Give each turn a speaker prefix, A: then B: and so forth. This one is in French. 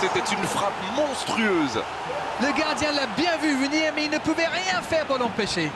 A: c'était une frappe monstrueuse.
B: Le gardien l'a bien vu venir, mais il ne pouvait rien faire pour l'empêcher.